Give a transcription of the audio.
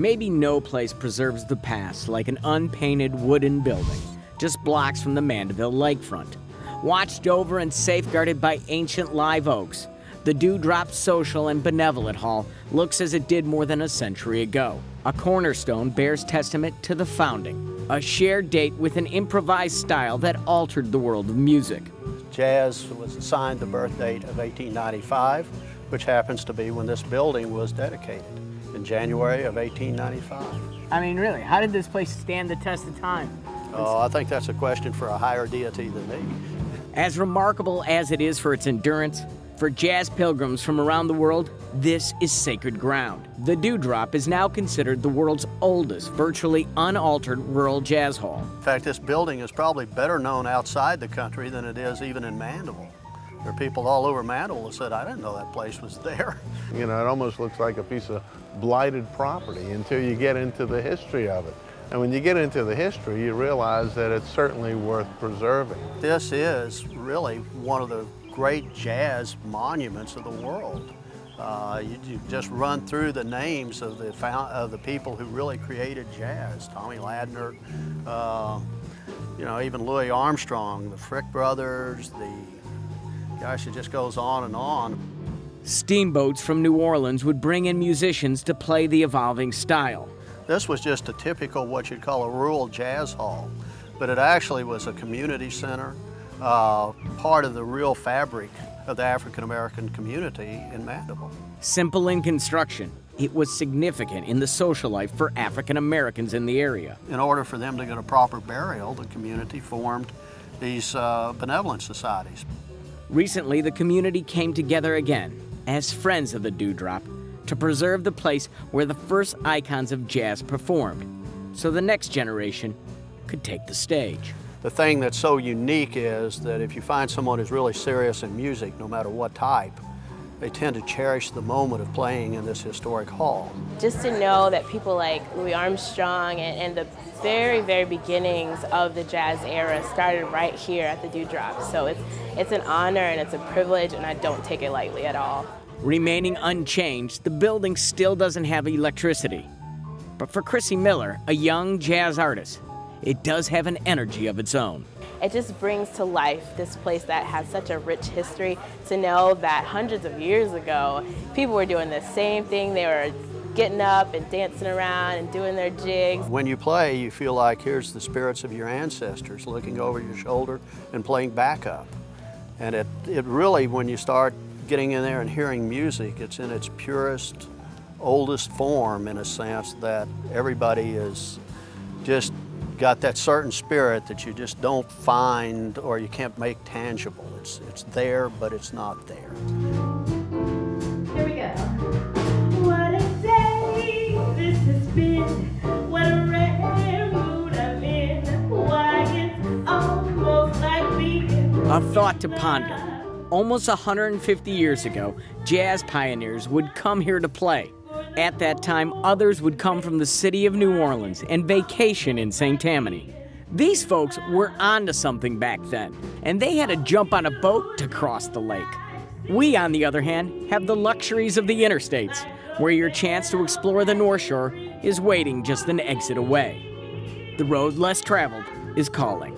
Maybe no place preserves the past like an unpainted wooden building, just blocks from the Mandeville lakefront. Watched over and safeguarded by ancient live oaks, the Dew Drop Social and Benevolent Hall looks as it did more than a century ago. A cornerstone bears testament to the founding, a shared date with an improvised style that altered the world of music. Jazz was assigned the birth date of 1895, which happens to be when this building was dedicated in January of 1895. I mean, really, how did this place stand the test of time? Oh, I think that's a question for a higher deity than me. As remarkable as it is for its endurance, for jazz pilgrims from around the world, this is sacred ground. The Dew Drop is now considered the world's oldest, virtually unaltered rural jazz hall. In fact, this building is probably better known outside the country than it is even in Mandeville. There are people all over Mandeville that said, I didn't know that place was there. You know, it almost looks like a piece of blighted property until you get into the history of it. And when you get into the history, you realize that it's certainly worth preserving. This is really one of the great jazz monuments of the world. Uh, you, you, just run through the names of the, of the people who really created jazz. Tommy Ladnier, uh, you know, even Louis Armstrong, the Frick brothers, the, gosh, it just goes on and on. Steamboats from New Orleans would bring in musicians to play the evolving style. This was just a typical what you'd call a rural jazz hall, but it actually was a community center uh, part of the real fabric of the African American community in Mandeville. Simple in construction, it was significant in the social life for African Americans in the area. In order for them to get a proper burial, the community formed these uh, benevolent societies. Recently, the community came together again as friends of the Dew Drop to preserve the place where the first icons of jazz performed, so the next generation could take the stage. The thing that's so unique is that if you find someone who's really serious in music, no matter what type, they tend to cherish the moment of playing in this historic hall. Just to know that people like Louis Armstrong and, and, the very, very beginnings of the jazz era started right here at the Dew Drop. So it's, it's an honor and it's a privilege, and I don't take it lightly at all. Remaining unchanged, the building still doesn't have electricity. But for Chrissy Miller, a young jazz artist, it does have an energy of its own. It just brings to life this place that has such a rich history to know that hundreds of years ago, people were doing the same thing. They were getting up and dancing around and doing their jigs. When you play, you feel like here's the spirits of your ancestors looking over your shoulder and playing backup. And it, it really, when you start getting in there and hearing music, it's in its purest, oldest form in a sense that everybody is just got that certain spirit that you just don't find or you can't make tangible. It's, it's there, but it's not there. Here we go. What a day this has been. What a rare mood I'm in. Why, it's almost like being. A thought to ponder. Almost 150 years ago, jazz pioneers would come here to play. At that time, others would come from the city of New Orleans and vacation in St. Tammany. These folks were onto something back then, and they had to jump on a boat to cross the lake. We, on the other hand, have the luxuries of the interstates, where your chance to explore the Northshore is waiting just an exit away. The road less traveled is calling.